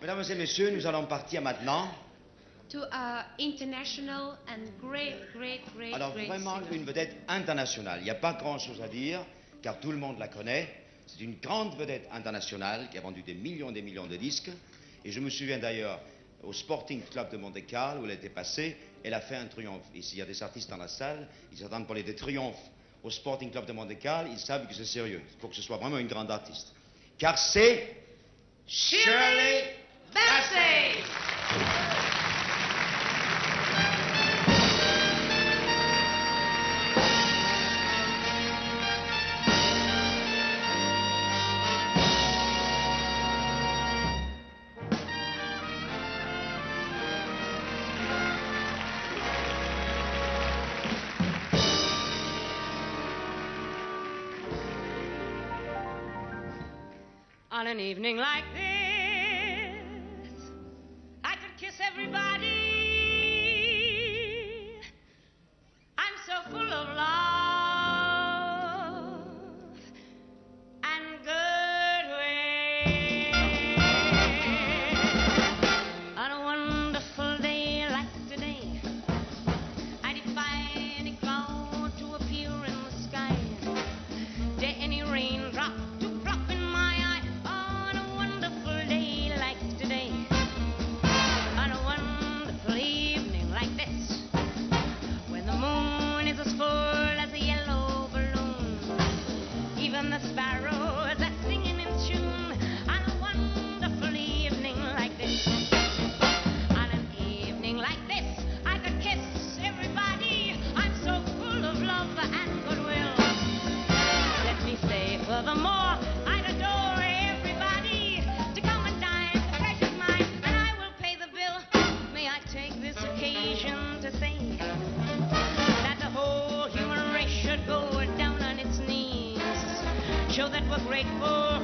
Mesdames et messieurs, nous allons partir maintenant. To a international and great, great, great, Alors vraiment une vedette internationale. Il n'y a pas grand-chose à dire, car tout le monde la connaît. C'est une grande vedette internationale qui a vendu des millions et des millions de disques. Et je me souviens d'ailleurs au Sporting Club de Monte-Carlo où elle était passée, elle a fait un triomphe. Ici, il y a des artistes dans la salle, ils attendent pour les des triomphes au Sporting Club de Monte-Carlo, ils savent que c'est sérieux. Il faut que ce soit vraiment une grande artiste. Car c'est Shirley Betsy! On an evening like this For.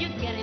you get it.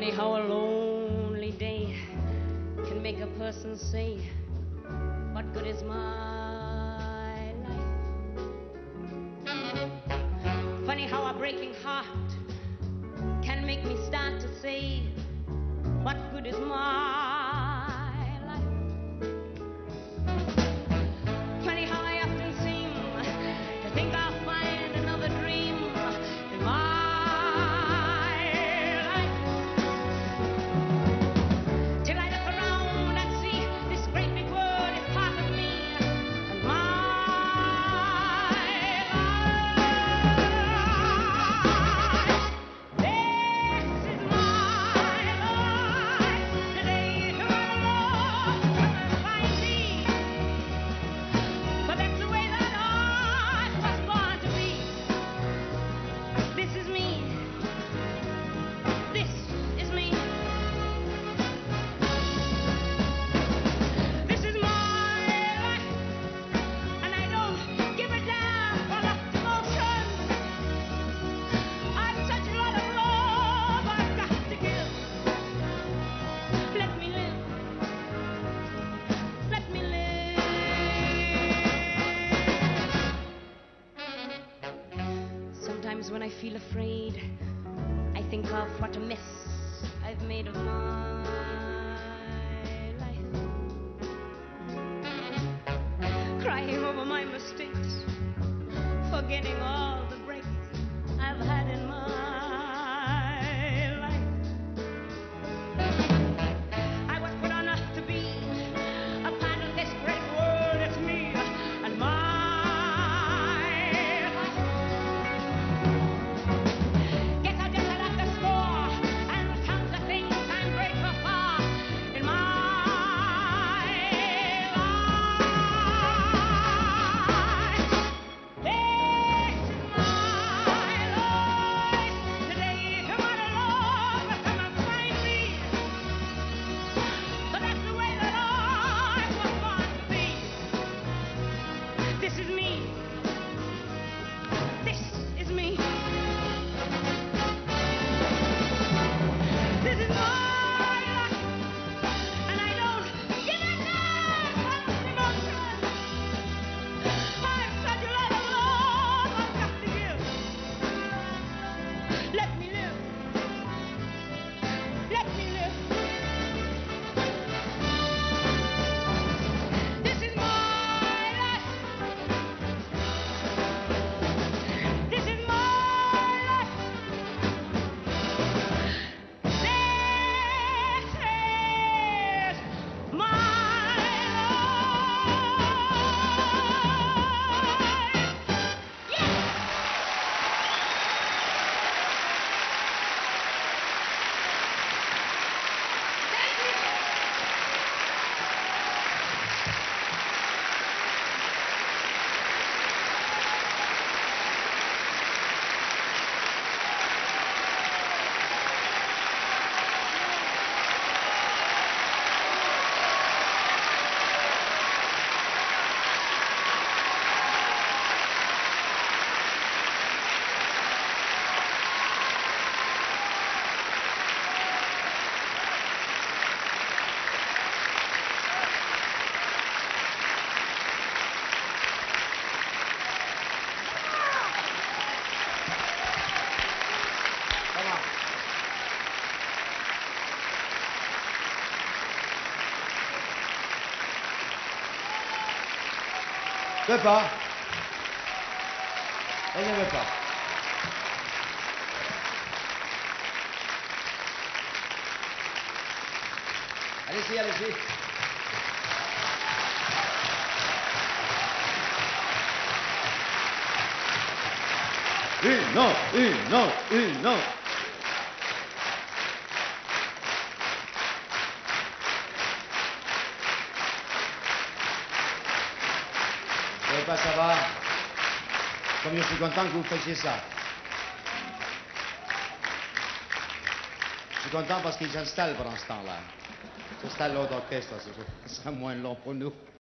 Funny how a lonely day can make a person say, What good is my life? Funny how a breaking heart can make me start to say, What good is my feel afraid. I think of what a mess I've made of my life. Crying over my mistakes, forgetting all. veut pas. Elle ne veut pas. Allez-y, allez-y. Une non, une autre, une autre. ça va. Comme je suis content que vous fassiez ça. Je suis content parce qu'ils s'installent pendant ce temps-là. S'installe l'autre orchestre, ce sera moins long pour nous.